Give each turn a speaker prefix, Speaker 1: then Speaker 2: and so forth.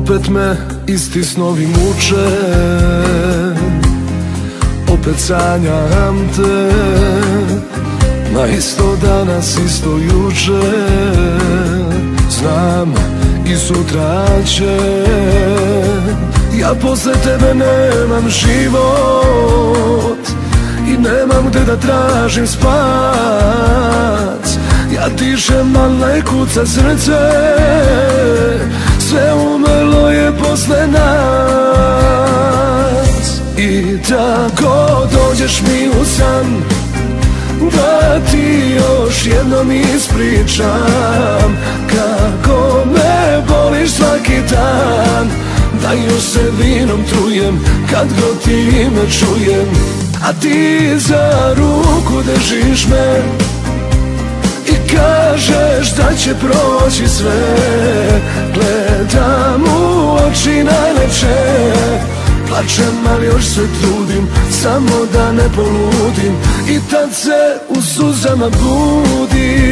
Speaker 1: Opet me isti snovi muče. Opet sanjam te Na isto danas, isto juče. Znam i sutra će. Ja posle tebe nemam život I nemam gde da tražim spat Ja dišem, al ne kuca srce I tako dođeš mi u san Da ti još jednom ispričam. Kako me boliš svaki dan Da još se vinom trujem Kad god ti ime čujem. A ti za ruku držiš me I kažeš da će proći sve. Gledam Plačem, ali još se trudim Samo da ne poludim I tad se u suzama budim